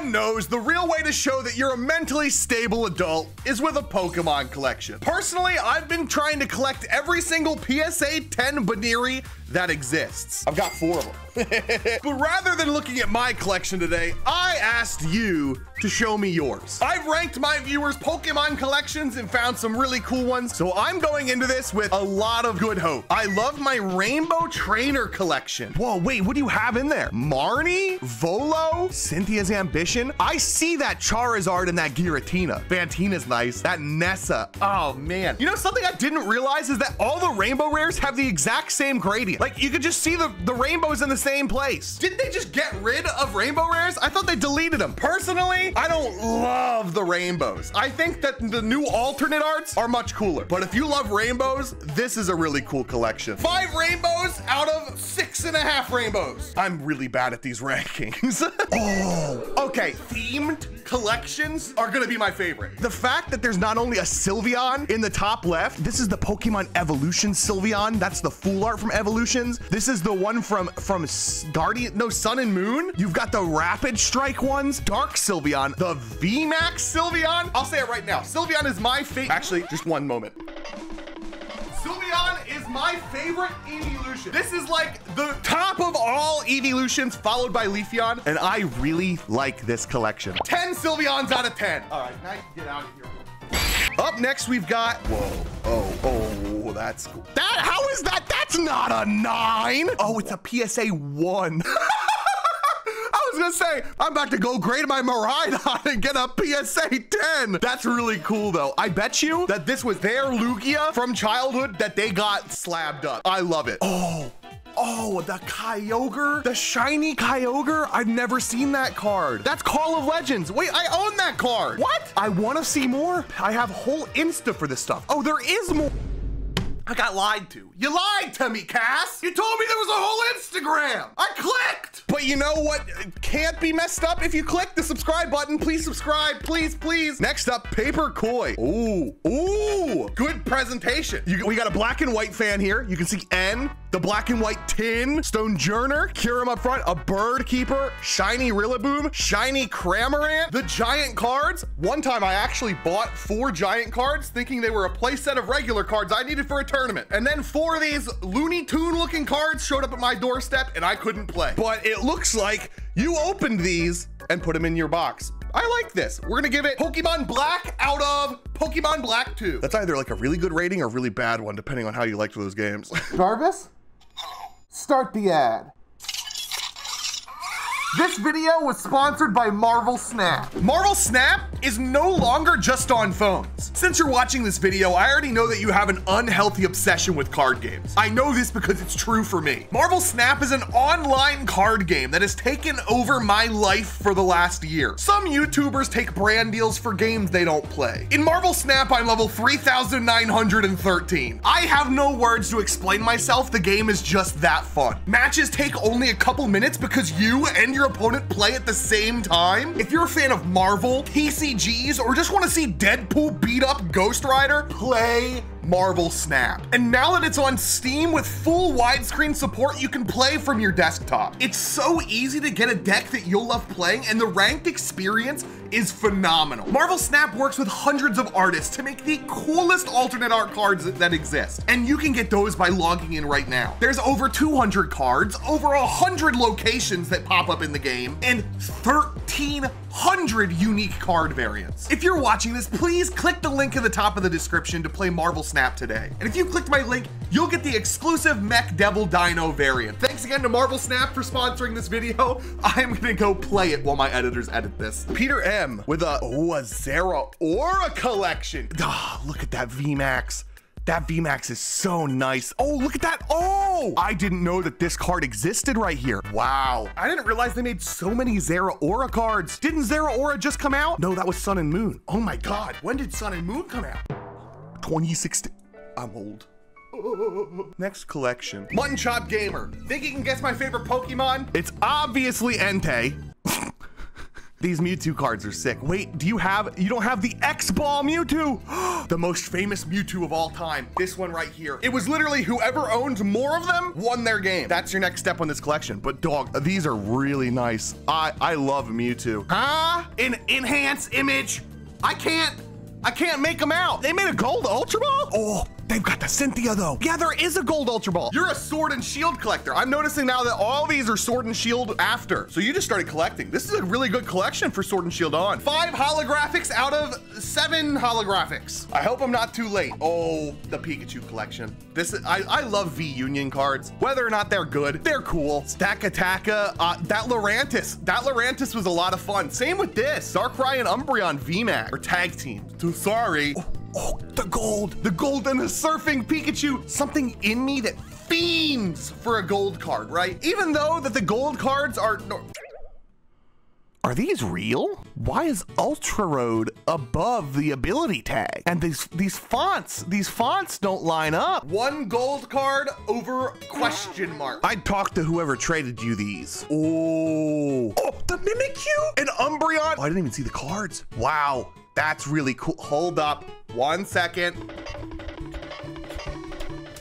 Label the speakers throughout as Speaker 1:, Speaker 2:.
Speaker 1: Everyone knows the real way to show that you're a mentally stable adult is with a Pokemon collection. Personally, I've been trying to collect every single PSA 10 Baniri that exists. I've got four of them. but rather than looking at my collection today, I asked you to show me yours. I've ranked my viewers' Pokemon collections and found some really cool ones, so I'm going into this with a lot of good hope. I love my Rainbow Trainer collection. Whoa, wait, what do you have in there? Marnie? Volo? Cynthia's Ambition? I see that Charizard and that Giratina. Fantina's nice. That Nessa. Oh, man. You know, something I didn't realize is that all the Rainbow Rares have the exact same gradient. Like, you could just see the, the rainbows in the same place. Didn't they just get rid of rainbow rares? I thought they deleted them. Personally, I don't love the rainbows. I think that the new alternate arts are much cooler. But if you love rainbows, this is a really cool collection. Five rainbows out of six and a half rainbows. I'm really bad at these rankings. oh, okay. Themed collections are gonna be my favorite. The fact that there's not only a Sylveon in the top left, this is the Pokemon Evolution Sylveon. That's the full art from Evolutions. This is the one from, from Guardian, no, Sun and Moon. You've got the Rapid Strike ones, Dark Sylveon, the VMAX Sylveon. I'll say it right now. Sylveon is my favorite. Actually, just one moment. My favorite evolution. This is like the top of all evolutions, followed by Leafeon, and I really like this collection. 10 Sylveons out of 10. All right, now you can get out of here. Up next, we've got, whoa, oh, oh, that's. That, how is that? That's not a nine. Oh, it's a PSA one. Gonna say, I'm about to go grade my Miraidon and get a PSA 10. That's really cool though. I bet you that this was their Lugia from childhood that they got slabbed up. I love it. Oh, Oh, the Kyogre, the shiny Kyogre. I've never seen that card. That's Call of Legends. Wait, I own that card. What? I want to see more. I have whole Insta for this stuff. Oh, there is more. I got lied to. You lied to me, Cass. You told me there was a whole Instagram. I clicked. But you know what can't be messed up if you click the subscribe button. Please subscribe, please, please. Next up, Paper Koi. Ooh, ooh, good presentation. You, we got a black and white fan here. You can see N, the black and white tin, Stone Stonjourner, Kyurem up front, a Bird Keeper, Shiny Rillaboom, Shiny Cramorant, the giant cards. One time I actually bought four giant cards thinking they were a playset of regular cards I needed for a tournament. And then four of these Looney Tune looking cards showed up at my doorstep and I couldn't play. But it looks like you opened these and put them in your box. I like this. We're gonna give it Pokemon Black out of Pokemon Black 2. That's either like a really good rating or really bad one, depending on how you liked those games.
Speaker 2: Jarvis? Start the ad. This video was sponsored by Marvel Snap.
Speaker 1: Marvel Snap is no longer just on phones. Since you're watching this video, I already know that you have an unhealthy obsession with card games. I know this because it's true for me. Marvel Snap is an online card game that has taken over my life for the last year. Some YouTubers take brand deals for games they don't play. In Marvel Snap, I'm level 3,913. I have no words to explain myself. The game is just that fun. Matches take only a couple minutes because you and your your opponent play at the same time? If you're a fan of Marvel, TCGs, or just want to see Deadpool beat up Ghost Rider, play Marvel Snap. And now that it's on Steam with full widescreen support, you can play from your desktop. It's so easy to get a deck that you'll love playing, and the ranked experience is phenomenal. Marvel Snap works with hundreds of artists to make the coolest alternate art cards that exist, and you can get those by logging in right now. There's over 200 cards, over 100 locations that pop up in the game, and 1,300 unique card variants. If you're watching this, please click the link in the top of the description to play Marvel Snap today. And if you clicked my link, you'll get the exclusive Mech Devil Dino variant. Thanks again to Marvel Snap for sponsoring this video. I'm gonna go play it while my editors edit this. Peter M with a, oh, a Zeraora collection. Oh, look at that VMAX. That VMAX is so nice. Oh, look at that. Oh, I didn't know that this card existed right here. Wow. I didn't realize they made so many Zeraora Aura cards. Didn't Zeraora Aura just come out? No, that was Sun and Moon. Oh my God. When did Sun and Moon come out? 2016. I'm old. Next collection. Mutton Chop Gamer. Think you can guess my favorite Pokemon? It's obviously Entei. These Mewtwo cards are sick. Wait, do you have, you don't have the X-Ball Mewtwo? the most famous Mewtwo of all time. This one right here. It was literally whoever owned more of them won their game. That's your next step on this collection. But dog, these are really nice. I, I love Mewtwo. Huh? An enhance image. I can't, I can't make them out. They made a gold Ultra Ball? Oh, They've got the Cynthia though. Yeah, there is a gold Ultra Ball. You're a Sword and Shield collector. I'm noticing now that all these are Sword and Shield after. So you just started collecting. This is a really good collection for Sword and Shield on. Five holographics out of seven holographics. I hope I'm not too late. Oh, the Pikachu collection. This is, I, I love V Union cards. Whether or not they're good, they're cool. Stakataka, uh, that Lurantis. That Lurantis was a lot of fun. Same with this. Darkrai and Umbreon VMAX, or tag team. Too sorry. Oh. Oh, the gold, the gold and the surfing Pikachu. Something in me that fiends for a gold card, right? Even though that the gold cards are... Are these real? Why is Ultra Road above the ability tag? And these these fonts, these fonts don't line up. One gold card over question mark. I'd talk to whoever traded you these. Oh, oh, the Mimikyu and Umbreon. Oh, I didn't even see the cards. Wow, that's really cool. Hold up. One second.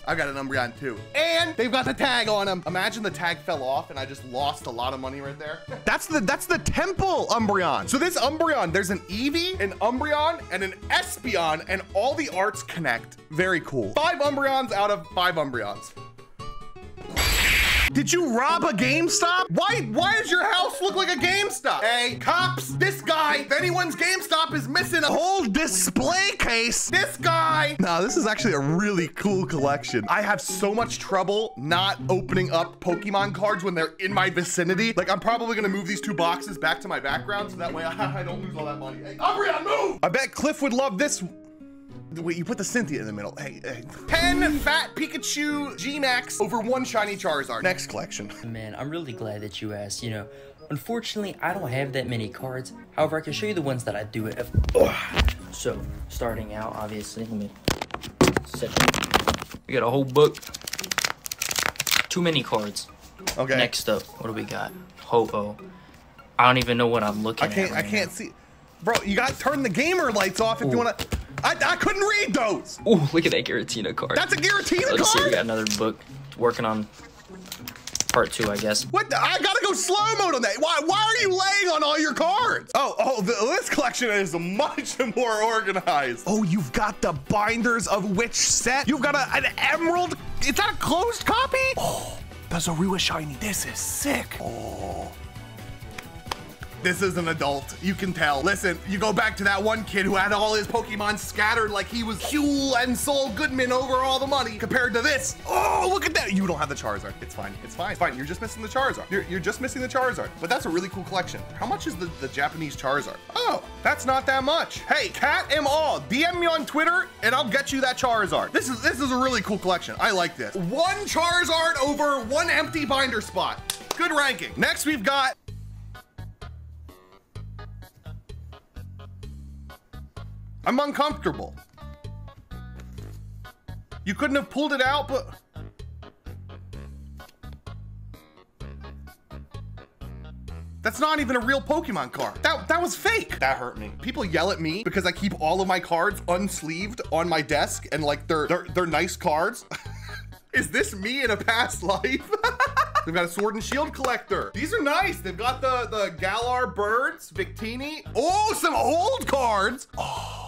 Speaker 1: I got an Umbreon too. And they've got the tag on them. Imagine the tag fell off and I just lost a lot of money right there. That's the that's the temple Umbreon. So this Umbreon, there's an Eevee, an Umbreon, and an Espeon, and all the arts connect. Very cool. Five Umbreons out of five Umbreons. Did you rob a GameStop? Why why does your house look like a GameStop? Hey, cops, this guy, if anyone's GameStop is missing a whole display case. This guy. Nah, this is actually a really cool collection. I have so much trouble not opening up Pokemon cards when they're in my vicinity. Like, I'm probably gonna move these two boxes back to my background so that way I, I don't lose all that money. Hey, Umbreon, move! I bet Cliff would love this Wait, you put the Cynthia in the middle. Hey, hey. 10 fat Pikachu G-Max over one shiny Charizard. Next collection.
Speaker 3: Man, I'm really glad that you asked. You know, unfortunately, I don't have that many cards. However, I can show you the ones that I do have. So, starting out, obviously, let me set We got a whole book. Too many cards.
Speaker 1: Okay.
Speaker 3: Next up, what do we got? Ho-Oh. I don't even know what I'm looking
Speaker 1: I can't,
Speaker 3: at. Right
Speaker 1: I can't
Speaker 3: now.
Speaker 1: see. Bro, you got to turn the gamer lights off if
Speaker 3: Ooh.
Speaker 1: you want to. I, I couldn't read those.
Speaker 3: Oh, look at that Giratina card.
Speaker 1: That's a Giratina
Speaker 3: Let's see, we got another book working on part two, I guess.
Speaker 1: What? The, I gotta go slow mode on that. Why? Why are you laying on all your cards? Oh, oh, the, this collection is much more organized. Oh, you've got the binders of which set? You've got a, an emerald. Is that a closed copy? Oh, the Zorua shiny. This is sick. Oh. This is an adult. You can tell. Listen, you go back to that one kid who had all his Pokemon scattered like he was Huell and Saul Goodman over all the money compared to this. Oh, look at that. You don't have the Charizard. It's fine. It's fine. It's fine. You're just missing the Charizard. You're, you're just missing the Charizard. But that's a really cool collection. How much is the, the Japanese Charizard? Oh, that's not that much. Hey, Cat M All, DM me on Twitter and I'll get you that Charizard. This is this is a really cool collection. I like this. One Charizard over one empty binder spot. Good ranking. Next, we've got I'm uncomfortable. You couldn't have pulled it out, but. That's not even a real Pokemon card. That, that was fake. That hurt me. People yell at me because I keep all of my cards unsleeved on my desk and like they're, they're, they're nice cards. Is this me in a past life? They've got a sword and shield collector. These are nice. They've got the, the Galar birds, Victini. Oh, some old cards. Oh,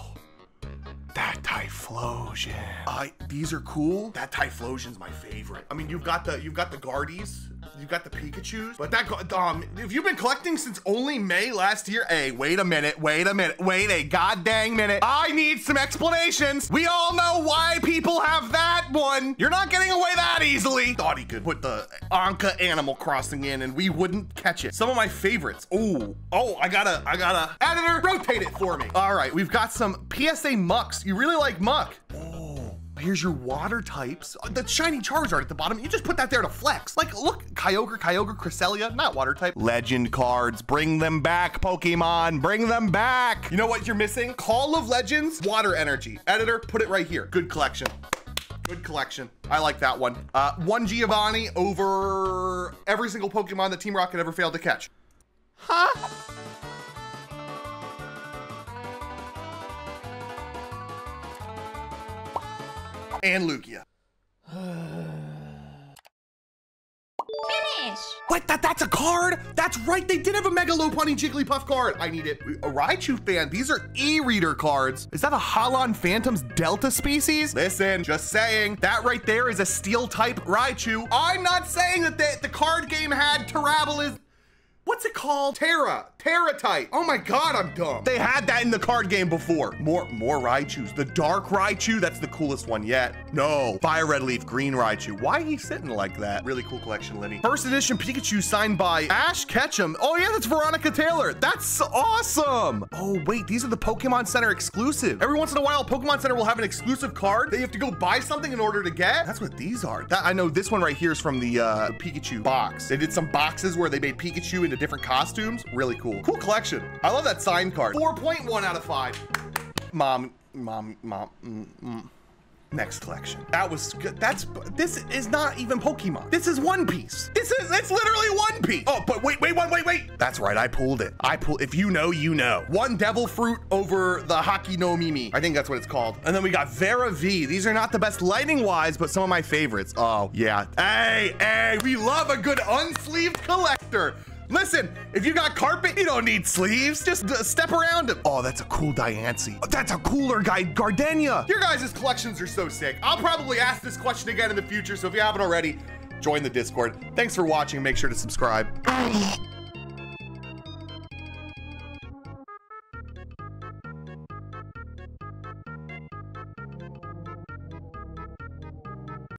Speaker 1: that Typhlosion. I these are cool. That Typhlosion's my favorite. I mean, you've got the you've got the Guardies, you've got the Pikachu's, but that um, if you've been collecting since only May last year, hey, wait a minute, wait a minute, wait a god dang minute. I need some explanations. We all know why one. You're not getting away that easily. Thought he could put the Ankha Animal Crossing in, and we wouldn't catch it. Some of my favorites. Oh, oh, I gotta, I gotta. Editor, rotate it for me. All right, we've got some PSA Muks. You really like Muk? Oh. Here's your water types. Uh, The shiny Charizard at the bottom, you just put that there to flex. Like, look, Kyogre, Kyogre, Cresselia, not water type. Legend cards, bring them back, Pokemon, bring them back. You know what you're missing? Call of Legends, water energy. Editor, put it right here. Good collection. Good collection. I like that one. Uh, one Giovanni over every single Pokemon that Team Rocket ever failed to catch. Huh? And Lugia.
Speaker 4: Finish!
Speaker 1: What? that, that's a card? That's right, they did have a Mega Lopunny Jigglypuff card. I need it. A Raichu fan, these are e-reader cards. Is that a Holon Phantoms Delta species? Listen, just saying, that right there is a steel type Raichu. I'm not saying that the, the card game had Terrabil What's it called? Terra. Terra type. Oh my god, I'm dumb. They had that in the card game before. More more Raichus. The dark Raichu, that's the coolest one yet. No. Fire Red Leaf, green Raichu. Why he sitting like that? Really cool collection, Lenny. First edition Pikachu signed by Ash Ketchum. Oh yeah, that's Veronica Taylor. That's awesome. Oh wait, these are the Pokemon Center exclusive. Every once in a while, Pokemon Center will have an exclusive card that you have to go buy something in order to get. That's what these are. That, I know this one right here is from the uh, Pikachu box. They did some boxes where they made Pikachu into different costumes. Really cool. Cool collection. I love that sign card. 4.1 out of 5. Mom, mom, mom, mm, mm. Next collection. That was good. That's this is not even Pokemon. This is One Piece. This is it's literally One Piece. Oh, but wait, wait, wait, wait, wait. That's right. I pulled it. I pulled. If you know, you know. One Devil Fruit over the Haki no Mimi. I think that's what it's called. And then we got Vera V. These are not the best lighting wise, but some of my favorites. Oh yeah. Hey, hey, we love a good unsleeved collector. Listen, if you got carpet, you don't need sleeves. Just step around it. Oh, that's a cool Diancie. That's a cooler guy, Gardenia. Your guys' collections are so sick. I'll probably ask this question again in the future, so if you haven't already, join the Discord. Thanks for watching. Make sure to subscribe.